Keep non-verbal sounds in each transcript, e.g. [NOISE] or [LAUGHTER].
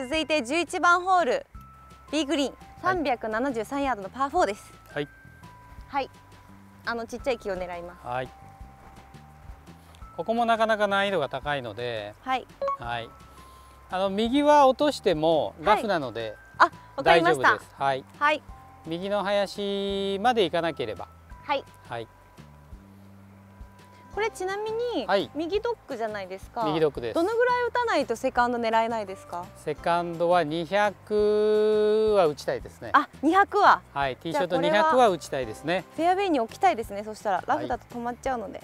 続いて11番ホール。B グリーン。373ヤードのパー4です。はい。はい。あのちっちゃい木を狙います。はい。ここもなかなか難易度が高いので。はい。はい。あの右は落としてもラフなのであわかり大ました。丈夫です、はい。はい。右の林まで行かなければ。はい。はいこれちなみに、はい。右ドッグじゃないですか。右ドッグです。どのぐらい打たないとセカンド狙えないですか？セカンドは200は打ちたいですね。あ200は。はいティーショットじゃあこれは200は打ちたいですね。フェアウェイに置きたいですね。そしたら。ラフだと止まっちゃうので、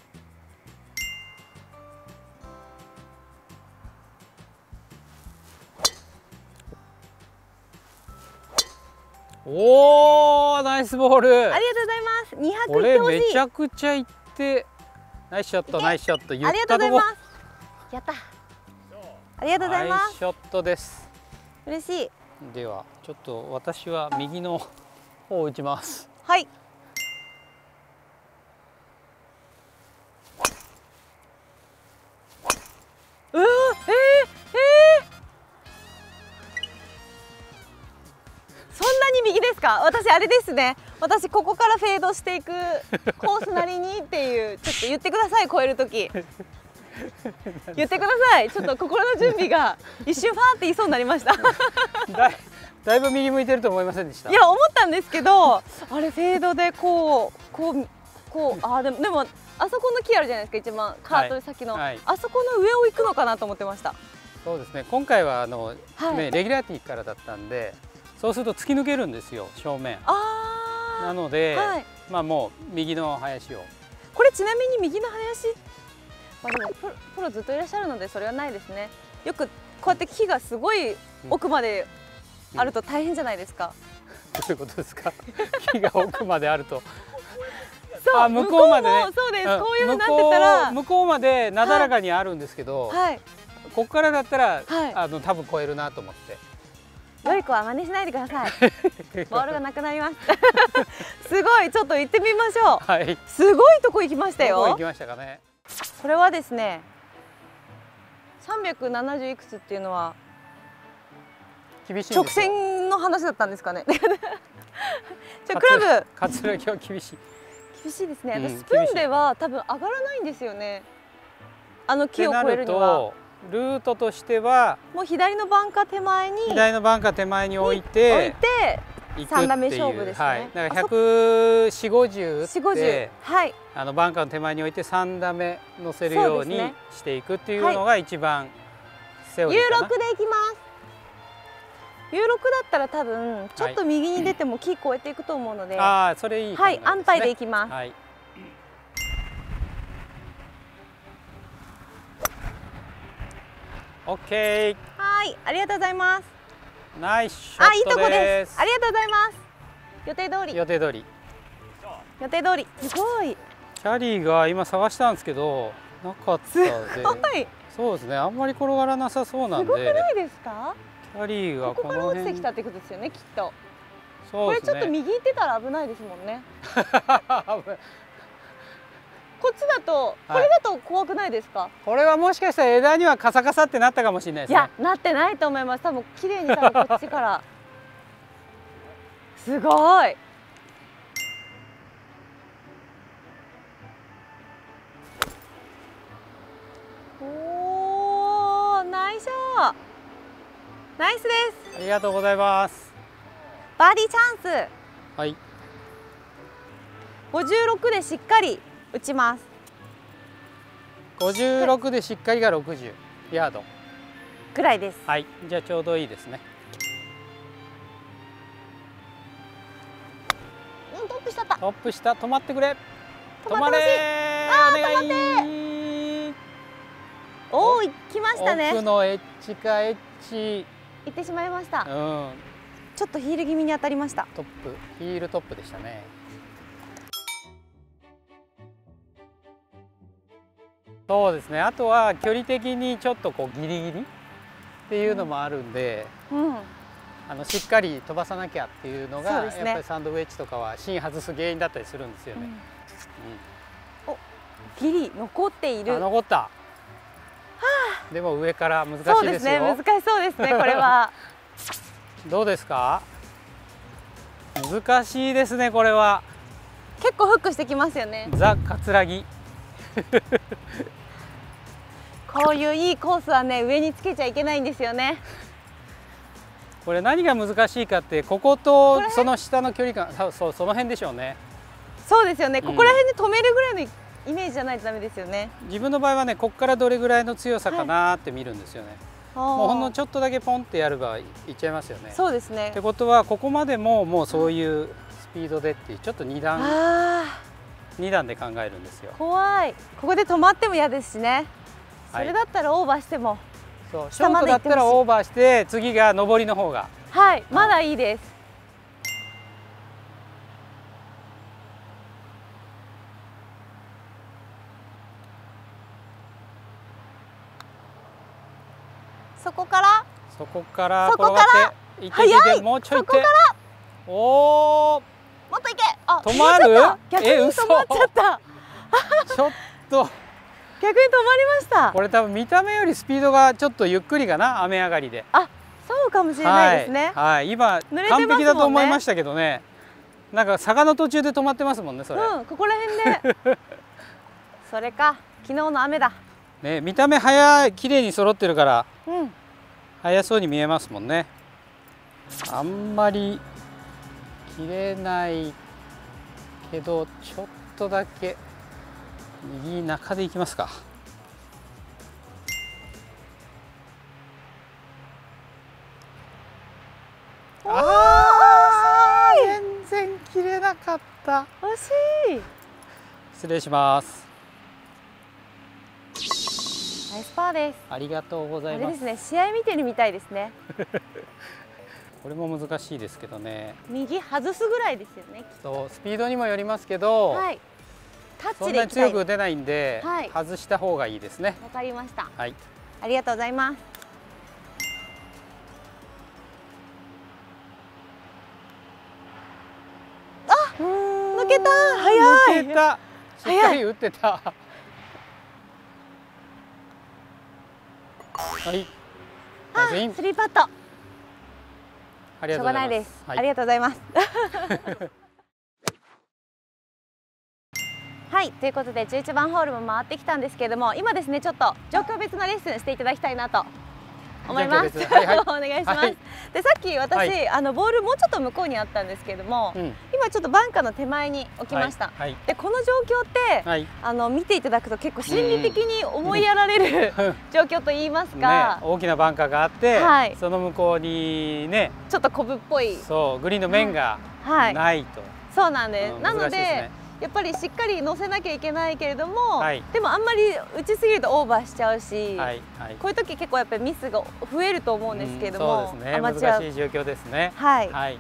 おーナイスボール。ありがとうございます。200これいってほしい。めちゃくちゃいってナイスショットナイスショット言ありがとうございます。やった。ありがとうございます。ナイスショットです。嬉しい。ではちょっと私は右の方を打ちます。はい。えー、右ですか？私あれですね。私ここからフェードしていくコースなりにっていうちょっと言ってください超える時。[LAUGHS] 言ってください。ちょっと心の準備が一瞬ファーって言いそうになりました。だいだいぶ右向いてると思いませんでした。いや思ったんですけどあれフェードでこうこうこうあでもでもあそこの木あるじゃないですか一番。カート先の、はいはい。あそこの上を行くのかなと思ってました。そうですね。今回はあの、はい。ねレギュラーティーからだったんでそうすると突き抜けるんですよ正面。あなので、はい。まあもう右の林を。ーこれちなみに右の林。まあでもプロプロずっといらっしゃるのでそれはないですね。よくこうやって木がすごい奥まであると大変じゃないですか、どういうことですか？[LAUGHS] 木が奥まであると。そうあ向こうまでね。そうです、ん。こういうふうになってたら。向こう向こうまでなだらかにあるんですけど、はい。ここからだったら、はい。あの多分超えるなと思ってよい子は真似しないでください。[LAUGHS] ボールがなくなります。[LAUGHS] すごいちょっと行ってみましょう。はい。すごいとこ行きましたよ。行きましたかね？これはですね370いくつっていうのは直厳しいんですよ。線の話だったんですかね？じゃあクラブ。桂木は厳しい。厳しいですね、うん私スプーンでは多分上がらないんですよね。あの木を越えるには。とルートとしてはもう左のバンカー手前に左のバンカー手前に置い置いてて行くっていう三打目勝負ですね。はい、だからあそ140打4 5 0ってはい。あのバンカーの手前に置いて3打目乗せるようにしていくっていうのが一番セオリ U6 ーかな、でいきます。U6 だったら多分ちょっと右に出ても木越えていくと思うので、ああそれいい考えはい安牌でいきます、はいオッケーはいありがとうございます。ナイスショあいいとこでです。すありがとうございます。予定通り。予定通り。予定通り。すごい。キャリーが今探したんですけどなかったす。でごい。そうですね。あんまり転がらなさそうなんすごくでないですか？キャリーがここから落ちてきたってことですよねきっと。そうですこれちょっとね右行ってたら危ないですもんねこっちだとい。これだと怖くないですか、これはもしかしたら枝にはカサカサってなったかもしれないですね。いやなってないと思います。多分綺麗に多分こっちから。[LAUGHS] すごい。おーナイスナイスです。ありがとうございます。バーディーチャンはい。ス56でしっかり打ちます。56でしっかりが60ヤード。ぐらいです。はい。じゃあちょうどいいですね。うんトップしちゃったトップ下止まってくれ。止まってほしい。止まれ。お願い。おおー来ましたね。奥のエッジかエッジ。行ってしまいました。うん。ちょっとヒール気味に当たりました。トップ。ヒールトップでしたねそうですね。あとは距離的にちょっとこうギリギリっていうのもあるんで、うん。あのしっかり飛ばさなきゃっていうのがそうですね。やっぱりサンドウェッジとかは芯外す原因だったりするんですよね。ギリ残っていうんる。あ残った。でも上から難しそうでいですすよね。難しそうですねこれは。[LAUGHS] どうですか？難しいですねこれは。結構フックしてきますよね。ザ・葛城こういういいコースはね上につけちゃいけないんですよね。これ何が難しいかってここことその下の距離感そうその辺でしょうね。そうですよね。うん。ここら辺で止めるぐらいのイメージじゃないとダメですよね、自分の場合はねここからどれぐらいの強さかなって見るんですよね、もうほんのちょっとだけポンってやればいっちゃいますよね。そうですね。ってことはここまでももうそういうスピードでっていうちょっと2段あ2段で考えるんですよ。ー怖い。ここで止まっても嫌ですしねそはい。れだったらオーバーしてもそうショートだったらオーバーして次が上りの方が。はいまだいいです。そこから？そこからそこから？早い！もうちょい行ってそこから？おおもっと行け！あ止まる？え止まっちゃった。[LAUGHS] ちょっと逆に止まりました。これ多分見た目よりスピードがちょっとゆっくりかな雨上がりで。あそうかもしれないですね、はい、はい、今ね。完璧だと思いましたけどね。なんか坂の途中で止まってますもんねそれ、うんここら辺で。[LAUGHS] それか昨日の雨だ。ね見た目早い綺麗に揃ってるからうん。速そうに見えますもんね。あんまり切れないけどちょっとだけ右中でいきますか。あー全然切れなかった。惜しい。失礼します。ナイスパーです。ありがとうござあいまれですすね試合見てるみたいですね。[LAUGHS] これも難しいですけどね。右外すぐらいですよねそうスピードにもよりますけど、はいタッチで強く出ないんで、はい。外した方がいいですね。わかりました。はい。ありがとうございます。抜けた。早い。抜けた。しっかり打ってた。はい。ナイスリーパット。ありしょうががとうございいです、はい。ありがとうございます [LAUGHS] はいということで11番ホールも回ってきたんですけれども今ですねちょっと状況別のレッスンしていただきたいなと思います、状況別はいはい。[LAUGHS] お願いします、はい。でさっき私、はい。あのボールもうちょっと向こうにあったんですけれども、うん。今ちょっとバンカーの手前に置きました、はい。でこの状況って、はい、あの見ていただくと結構心理的に思いやられる [LAUGHS] 状況といいますねか、大きなバンカーがあって、はい。その向こうにねちょっとコブっぽい。そうグリーンの面がはい。ないと、そうなんです、うん。なのでやっぱりしっかり乗せなきゃいけないけれども、はい。でもあんまり打ちすぎるとオーバーしちゃうし、はいはい。こういう時結構やっぱりミスが増えると思うんですけれども、うんそうですね。アマチュア。難しい状況ですね。はい、はい。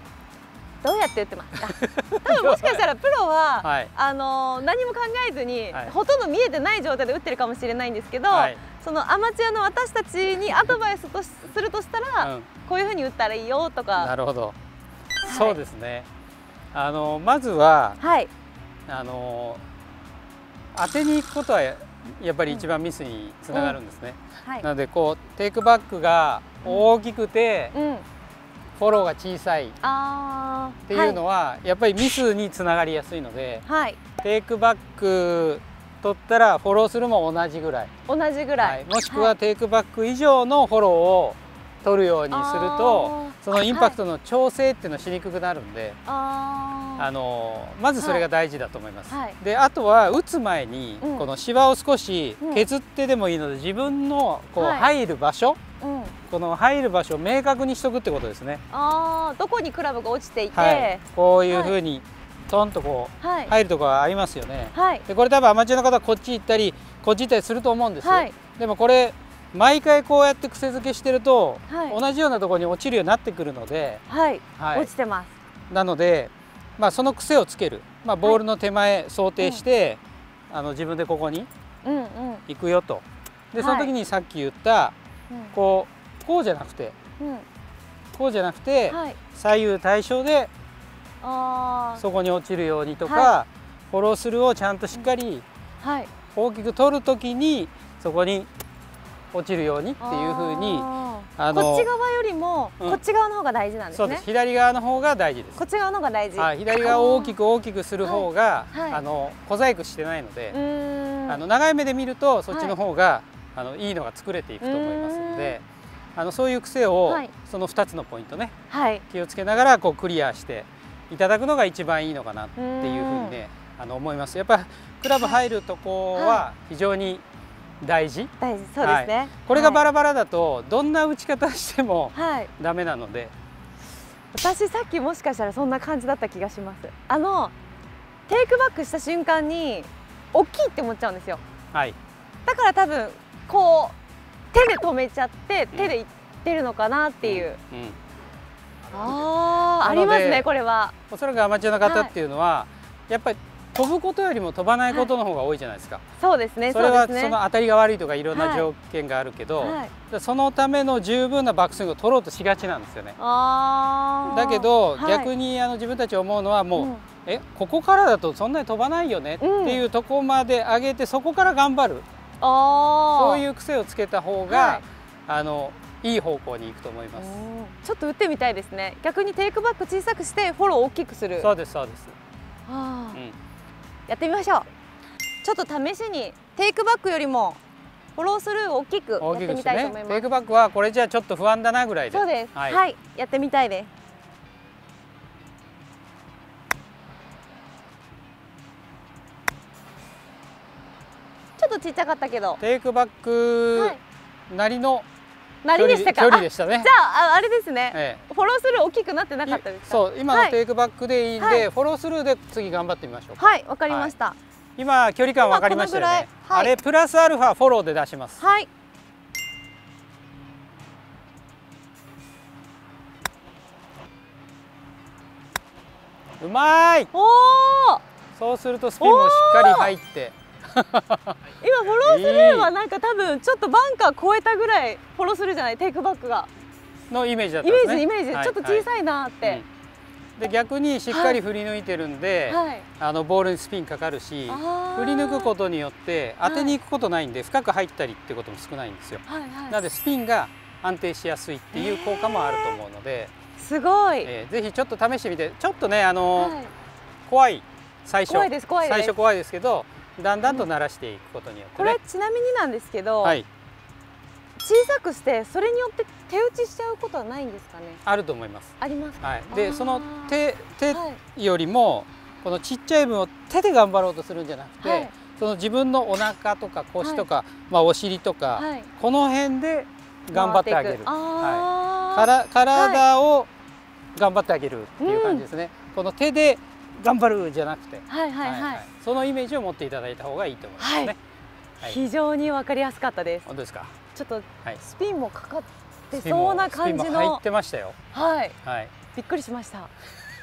どうやって打ってますか？[LAUGHS] 多分もしかしたらプロは、はい。あの何も考えずに、はい。ほとんど見えてない状態で打ってるかもしれないんですけど、はい。そのアマチュアの私たちにアドバイスとしするとしたら、うん。こういうふうに打ったらいいよとか。なるほど、そうですね。あのまずははいあの当てに行くことはやっぱり一番ミスにつながるんですね、はい。なのでこうテイクバックが大きくて、うん。フォローが小さい。っていうのは、やっぱりミスにつながりやすいのではい、はい、テイクバック取ったらフォローするも同じぐらい、同じぐら、はいい、もしくはテイクバック以上のフォローを取るようにするとそのインパクトの調整っていうのしにくくなるんで、あー。ああのまずそれが大事だと思います。はい。であとは打つ前にうん。この芝を少しうん削ってでもいいので自分のこうはい。入る場所、ーうん。この入る場所を明確にしとくってことですね。あーどこにクラブが落ちていて、は、はい。こういうふうにトンとこういはい。入るとこありますよね。はい。でこれ多分アマチュアの方はこっち行ったりこっち行ったりすると思うんですよ。はい。でもこれ毎回こうやって癖付けしてると、はい。同じようなところに落ちるようになってくるので、はい、はい。落ちてます。なので、まあ、その癖をつける、まあ、ボールの手前想定して、あの自分でここにうんうん。行くよと。でそはい。の時にさっき言った、こうこうじゃなくてうん。うんこうじゃなくて、はい。左右対称でそこに落ちるようにとか、はフォロースルーをちゃんとしっかりはい。大きく取る時にそこに落ちるようにっていうふうにあのこっち側よりも、うん。こっち側の方が大事なんですね。そうです。左側の方が大事です。こっち側の方が大事、はい、左側を大きく大きくする方が、はい。はい。あの小細工してないのであの長い目で見るとそっちの方が、い、あのいいのが作れていくと思いますのであのそういう癖を、はい。その2つのポイントねはい。気をつけながらこうクリアしていただくのが一番いいのかなっていうふうにねあの思います。やっぱクラブ入るとこは非常に大事、大事そうですね、これがバララバラだとどんな打ち方してもはい。ダメなので、私さっきもしかしたらそんな感じだった気がします。あのテイクバックした瞬間に大きいって思っちゃうんですよ。はい、だから多分こう手で止めちゃって手でいってるのかなっていう、うん。あーあなのでりますねこれは。おそらくアマチュアの方っていうのは、やっぱり飛ぶことよりも飛ばないことの方が多いじゃないですか、そうですね。それはその当たりが悪いとかいろんはない。条件があるけど、はい、でそのための十分なバックスイングを取ろうとしがちなんですよね。だけど、はい。逆にあの自分たち思うのはもう、うん。えここからだとそんなに飛ばないよねっていうところまで上げてそこから頑張る。あそういうう癖をつけた方が、はい。あのいい方向に行くと思います。ちょっと打ってみたいですね。逆にテイクバック小さくしてフォロー大きくする。そうですそうです。あー。うんやってみましょう。ちょっと試しにテイクバックよりもフォロースルーを大きくや大ってみたいと思います。テイクバックはこれじゃちょっと不安だなぐらいで。そうです。ははい。い、やってみたいです。ちょっとちっちゃかったけど。テイクバックはいなりでしたか？距離でしたね。あじゃあああれですね、えフォロースルー大きくなってなかったえですか？そう今はい。のテイクバックでいいんで、はい。フォロースルーで次頑張ってみましょうか、はいわかりました。今距離感分かりましたよね、はい。あれプラスアルファフォローで出します。はい。うまーい！おおそうするとスピンもしっかり入って [LAUGHS] 今フォロースルーはなんか多分ちょっとバンカー超えたぐらいフォロースルーじゃない？テイクバックが。のイメージだったイんですね。メージイメージ、はいちょっと小さいなって、うん。で逆にしっかり振り抜いてるんで、はい。あのボールにスピンかかるし振り抜くことによって当てに行くことないんで、深く入ったりってことも少ないんですよ。はいはい。なのでスピンが安定しやすいっていう効果もあると思うので、すごい、えーぜひちょっと試してみてちょっとねあの、はい。怖い。最初。怖いです怖いです。最初怖いですけどだんだんと慣らしていくことによってこねれ、ちなみになんですけど、はい。小さくしてそれによって手打ちしちゃうことはないんですかね？あると思います。ありますか？はい、でその手手はい。よりもこのちっちゃい分を手で頑張ろうとするんじゃなくて、はい。その自分のお腹とか腰とか、まあ、お尻とか、はい。この辺で頑張ってあげる。回ていから体を頑張ってあげるっていう感じですね、この手で頑張るじゃなくて、はいはいはい、そのイメージを持っていただいた方がいいと思いますね。はい。非常にわかりやすかったです。本当ですか？ちょっとはい。スピンもかかってそうな感じスピンも入のってましたよ。はい。はい。びっくりしました。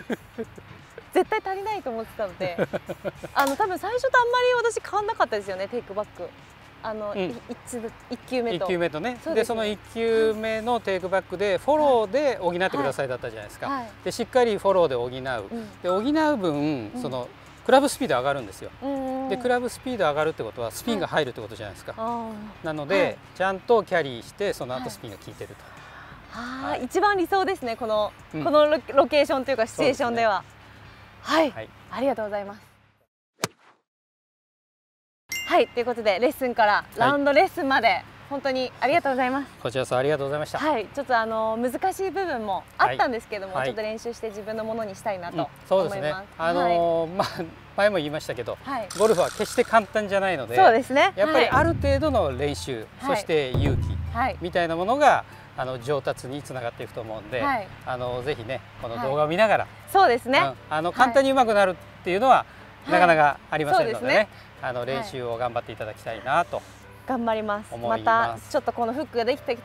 [LAUGHS] 絶対足りないと思ってたので。[LAUGHS] あの多分最初とあんまり私変わんなかったですよねテイクバックあの、うん。い一一球目と。一球目とね。ですね。でその一球目のテイクバックでフォローで補ってくださいだったじゃないですか、はい。でしっかりフォローで補う、うん。で補う分、うん。そのクラブスピード上がるんですよ、うんでクラブスピード上がるってことはスピンが入るってことじゃないですか、あなので、はい。ちゃんとキャリーしてそのはい後スピンが効いてると、はい。一番理想ですねこの、うん。このロロケーションというかシチュエーションでは。はい、はい。ありがとうございますはいということでレッスンからラウンドレッスンまで、本当にありがとうございます。こちらこそありがとうございました、はい、ちょっとあの難しい部分もあったんですけども、はい。ちょっと練習して自分のものにしたいなうんとそうですね。思います。あのーまあ前も言いましたけどはい、はい、ゴルフは決して簡単じゃないのでそうですね。やっぱりはい、ある程度の練習、はい。そして勇気はい、みたいなものがあの上達につながっていくと思うんで、はい。あのぜひねこの動画を見ながら、そうですね。うんあの簡単に上手くなるっていうのは、い。なかなかありませんのでね,、ですねあの練習を頑張っていただきたいなと、頑張ります。またちょっとこのフックができて、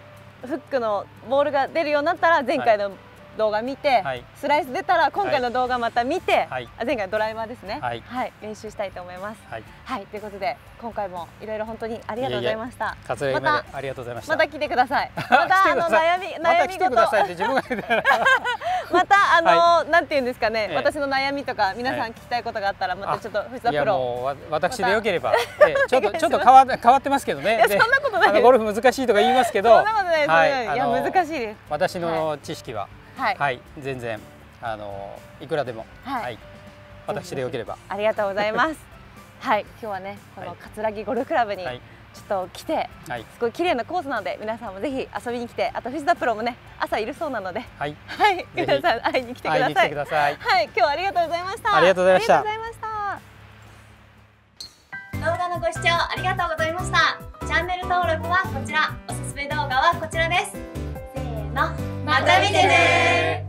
フックのボールが出るようになったら前回の動画見て、はいスライス出たら今回の動画また見て、はいあ前回のドライバーですね。はい練習したいと思います。はい、はい、ということで今回もいろいろ本当にありがとうございました。桂夢でまありがとうございました。また来てください。またあの [LAUGHS] 来てください悩みまた来て悩み事くださいって自分が言って [LAUGHS] またあの、はなんていうんですかね、ええ。私の悩みとか皆さん聞きたいことがあったらまたちょっと藤田プロ。もうわ私でよければ、ええちょっと [LAUGHS] ちょっと変わ変わってますけどね。いやでそんなことないゴルフ難しいとか言いますけど。そん、なことないです、はい。い、や難しいです。私の知識は。はい、はい。全然あのいくらでも。はい。はい。私でよければ。ありがとうございます。[LAUGHS] はい。今日はねこのはい。葛城ゴルフクラブにはいちょっと来て、はい。すごい綺麗なコースなので皆さんもぜひ遊びに来てあと藤田プロもね朝いるそうなのではい。はい。皆さん会いに来てく会いに来ださいてください。はい。今日はありがとうございました。ありがとうございました。ありがとうございました。動画のご視聴ありがとうございました。チャンネル登録はこちら。おすすめ動画はこちらです。せーの。また見てね